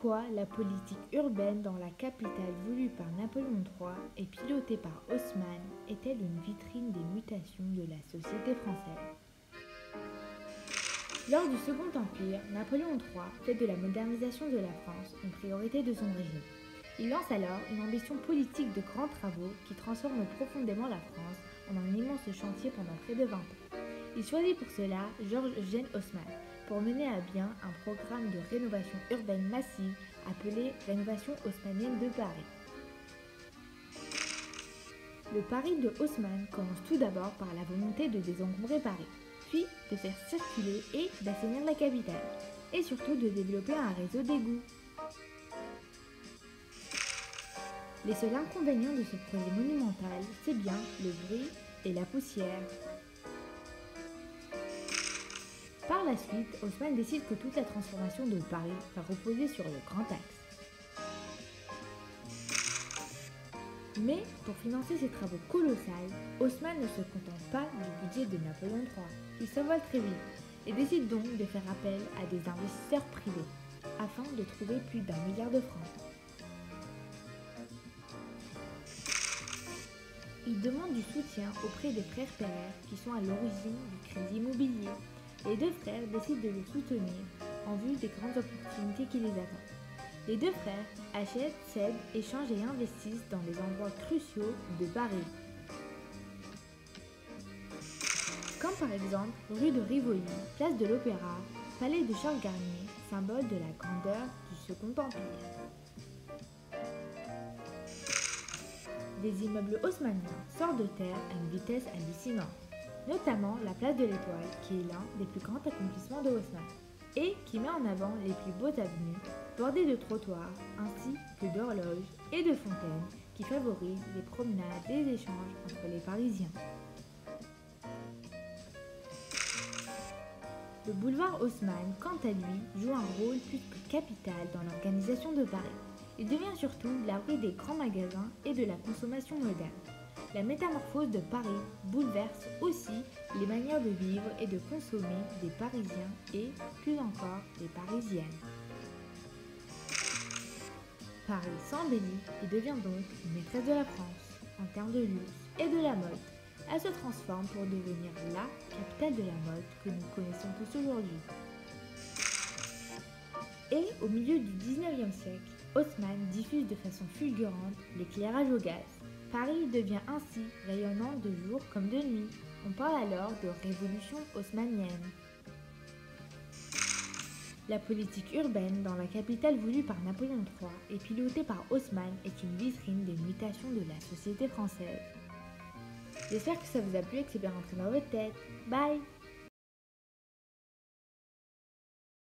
Pourquoi la politique urbaine dans la capitale voulue par Napoléon III et pilotée par Haussmann est-elle une vitrine des mutations de la société française? Lors du Second Empire, Napoléon III fait de la modernisation de la France une priorité de son régime. Il lance alors une ambition politique de grands travaux qui transforment profondément la France en un immense chantier pendant près de 20 ans. Il choisit pour cela Georges Eugène Haussmann, pour mener à bien un programme de rénovation urbaine massive appelé Rénovation haussmannienne de Paris. Le Paris de Haussmann commence tout d'abord par la volonté de désencombrer Paris, puis de faire circuler et d'assainir la capitale, et surtout de développer un réseau d'égouts. Les seuls inconvénients de ce projet monumental, c'est bien le bruit et la poussière. Par la suite, Haussmann décide que toute la transformation de Paris va reposer sur le Grand Axe. Mais pour financer ces travaux colossaux, Haussmann ne se contente pas du budget de Napoléon III. Il s'envole très vite et décide donc de faire appel à des investisseurs privés afin de trouver plus d'un milliard de francs. Il demande du soutien auprès des frères Perret qui sont à l'origine du crédit immobilier les deux frères décident de le soutenir en vue des grandes opportunités qui les attendent. Les deux frères achètent, cèdent, échangent et investissent dans les endroits cruciaux de Paris. Comme par exemple rue de Rivoli, place de l'Opéra, palais de Charles Garnier, symbole de la grandeur du Second Empire. Des immeubles haussmanniens sortent de terre à une vitesse hallucinante notamment la place de l'Étoile, qui est l'un des plus grands accomplissements de Haussmann, et qui met en avant les plus beaux avenues, bordées de trottoirs, ainsi que d'horloges et de fontaines, qui favorisent les promenades et les échanges entre les Parisiens. Le boulevard Haussmann, quant à lui, joue un rôle plus que capital dans l'organisation de Paris. Il devient surtout l'abri des grands magasins et de la consommation moderne. La métamorphose de Paris bouleverse aussi les manières de vivre et de consommer des Parisiens et, plus encore, des Parisiennes. Paris s'embellit et devient donc une maîtresse de la France en termes de luxe et de la mode. Elle se transforme pour devenir la capitale de la mode que nous connaissons tous aujourd'hui. Et au milieu du 19e siècle, Haussmann diffuse de façon fulgurante l'éclairage au gaz. Paris devient ainsi rayonnant de jour comme de nuit. On parle alors de révolution haussmannienne. La politique urbaine dans la capitale voulue par Napoléon III et pilotée par Haussmann est une vitrine des mutations de la société française. J'espère que ça vous a plu et que c'est bien rentré dans votre tête. Bye